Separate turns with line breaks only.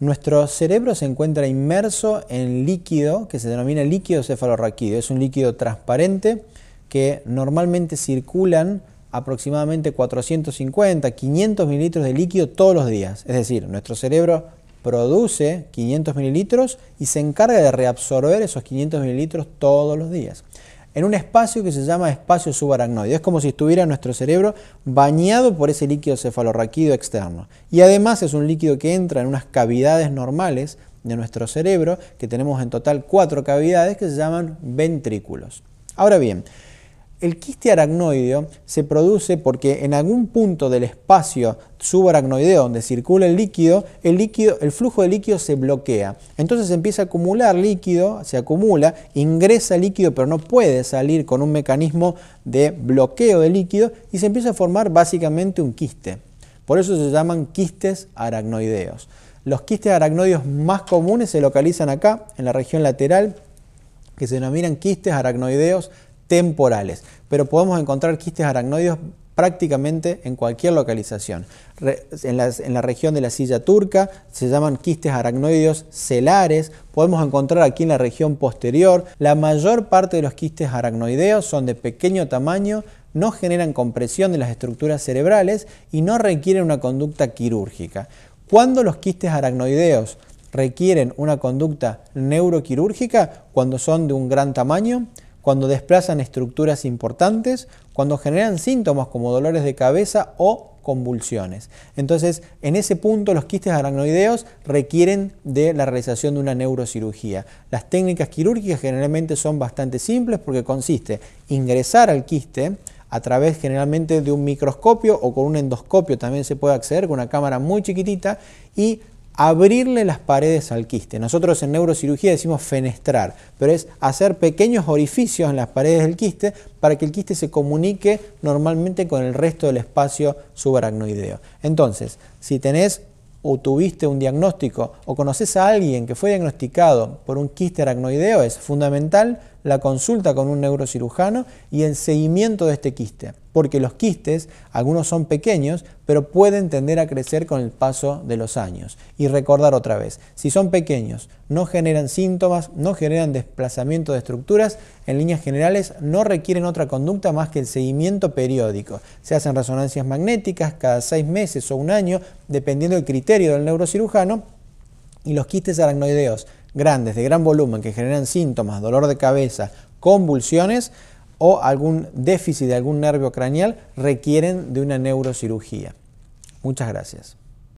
Nuestro cerebro se encuentra inmerso en líquido que se denomina líquido cefalorraquídeo. Es un líquido transparente que normalmente circulan aproximadamente 450, 500 mililitros de líquido todos los días. Es decir, nuestro cerebro produce 500 mililitros y se encarga de reabsorber esos 500 mililitros todos los días. En un espacio que se llama espacio subaracnoide. Es como si estuviera nuestro cerebro bañado por ese líquido cefalorraquídeo externo. Y además es un líquido que entra en unas cavidades normales de nuestro cerebro, que tenemos en total cuatro cavidades que se llaman ventrículos. Ahora bien, el quiste aracnoideo se produce porque en algún punto del espacio subaracnoideo donde circula el líquido, el, flujo de líquido se bloquea. Entonces empieza a acumular líquido, se acumula, ingresa líquido pero no puede salir con un mecanismo de bloqueo de líquido y se empieza a formar básicamente un quiste. Por eso se llaman quistes aracnoideos. Los quistes aracnoideos más comunes se localizan acá, en la región lateral, que se denominan quistes aracnoideos temporales, pero podemos encontrar quistes aracnoideos prácticamente en cualquier localización. En la, región de la silla turca se llaman quistes aracnoideos celares, podemos encontrar aquí en la región posterior. La mayor parte de los quistes aracnoideos son de pequeño tamaño, no generan compresión de las estructuras cerebrales y no requieren una conducta quirúrgica. Cuando los quistes aracnoideos requieren una conducta neuroquirúrgica, cuando son de un gran tamaño, cuando desplazan estructuras importantes, cuando generan síntomas como dolores de cabeza o convulsiones. Entonces, en ese punto los quistes aracnoideos requieren de la realización de una neurocirugía. Las técnicas quirúrgicas generalmente son bastante simples porque consiste ingresar al quiste a través generalmente de un microscopio o con un endoscopio también se puede acceder con una cámara muy chiquitita y abrirle las paredes al quiste. Nosotros en neurocirugía decimos fenestrar, pero es hacer pequeños orificios en las paredes del quiste para que el quiste se comunique normalmente con el resto del espacio subaracnoideo. Entonces, si tenés o tuviste un diagnóstico o conoces a alguien que fue diagnosticado por un quiste aracnoideo, es fundamental la consulta con un neurocirujano y el seguimiento de este quiste, porque los quistes, algunos son pequeños, pero pueden tender a crecer con el paso de los años. Y recordar otra vez, si son pequeños, no generan síntomas, no generan desplazamiento de estructuras, en líneas generales no requieren otra conducta más que el seguimiento periódico. Se hacen resonancias magnéticas cada seis meses o un año, dependiendo del criterio del neurocirujano, y los quistes aracnoideos grandes, de gran volumen, que generan síntomas, dolor de cabeza, convulsiones o algún déficit de algún nervio craneal, requieren de una neurocirugía. Muchas gracias.